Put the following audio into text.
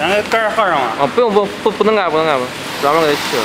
咱给盖儿合上吧？啊，不用不不不能盖不能盖不，专门给它去了。